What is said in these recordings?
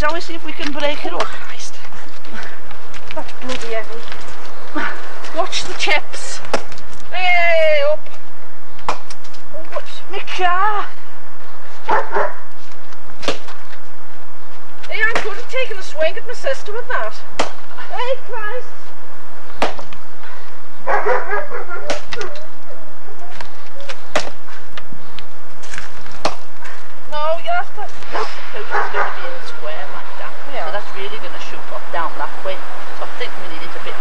shall we see if we can break it oh, up? Christ. That's bloody heavy. Watch the chips. Hey, up. Oh, what's my car? Hey, I'm good at taking a swing at my sister with that. Hey, Christ. No, you have to. The post is going to be in the square like that. Yeah. So that's really going to shoot off down that way. So I think we need it a bit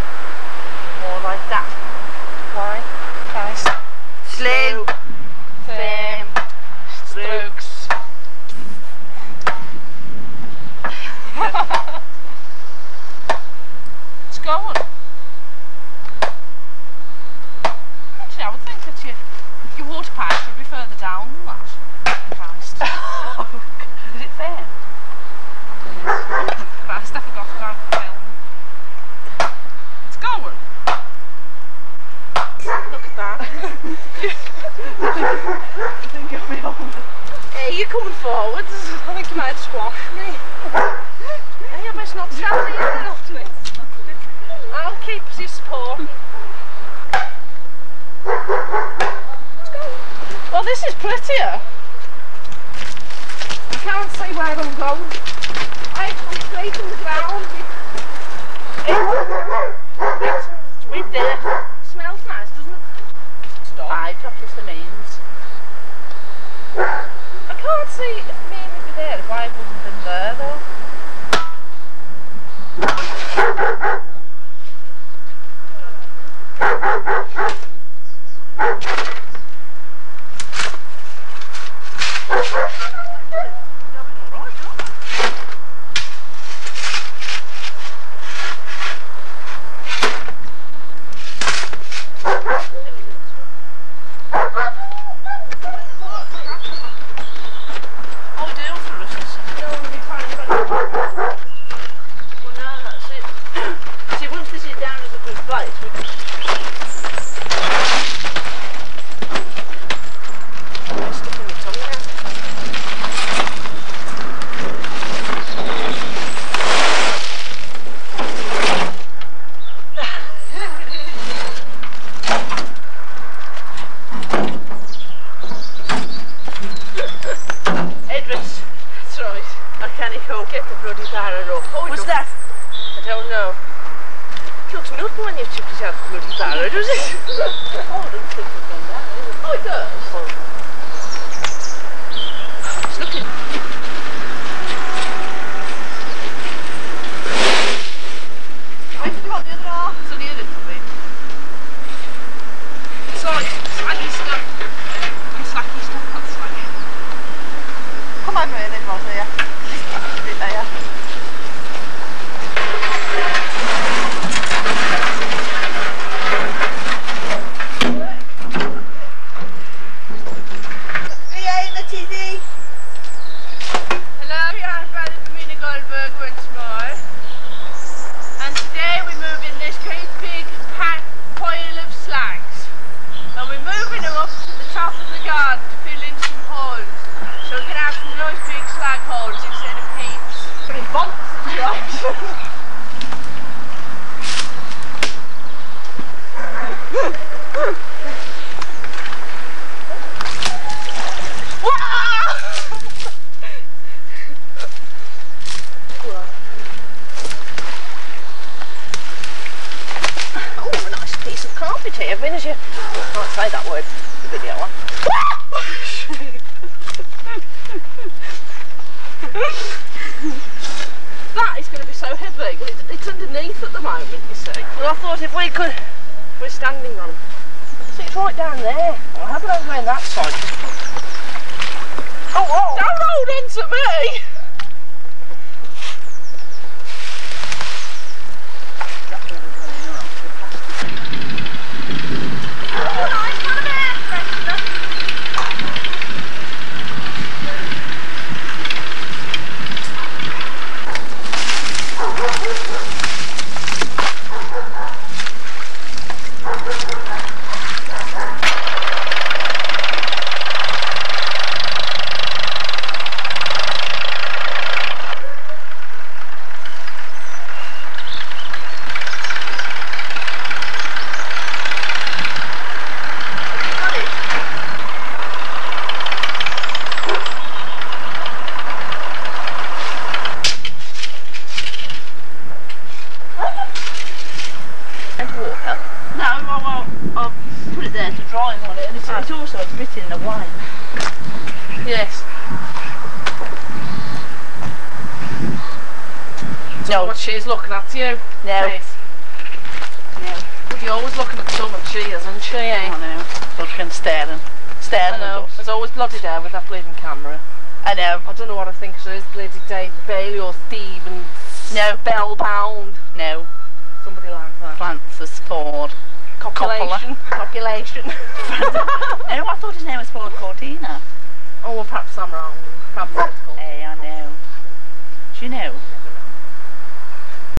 more like that. Why? Christ. Slow. Firm. Strokes. it's going. Actually, I would think that your, your water pipe should be further down than that. Christ. Is it fair? Christ, I forgot to grab the film. It's going. Look at that. I think it'll be over. Hey, you're coming forwards. I think you might squash me. I must not stand here after me. I'll keep you support. Well, this is prettier. I can't see where I'm going. I come straight from the ground. It's right there. smells nice, doesn't it? Stop. Aye, drops us the means. I can't see me would be there if I wouldn't been there though we do for us. Well, no, that's it. See, once this is down as a good place, we can... Stick in the tongue now. Edwards, That's right. I can't go get the bloody barrow up. Oh, What's that? I don't know. It looks nothing when you've chipped it out the bloody barrow, does it? Oh, I don't think we've done that. oh, it does. It's looking. Vanuit mijn dit was, ja. Dit, ja. Kun jij in de tv? Video one. that is going to be so heavy. Well, it's, it's underneath at the moment, you see. Well, I thought if we could, we're standing on. See, it's right down there. Well, how about over on that side? Oh, oh! Don't hold on to me! and water. No, well, well, I'll put it there to dry on it, and it's, it's also a bit in the wine. Yes. No. What she's looking at you. No. Please. No. You're always looking at someone she is, isn't she, eh? I know. Looking, staring. Staring I know. It's always bloody down with that bleeding camera. I know. I don't know what I think She is bloody Dave Bailey or Steve and no. Bell Bound. Somebody like that. Francis Ford. Copulation. Copulation. no, I thought his name was Ford Cortina. oh, well, perhaps I'm wrong. Probably it's called. Hey, I know. Do you know?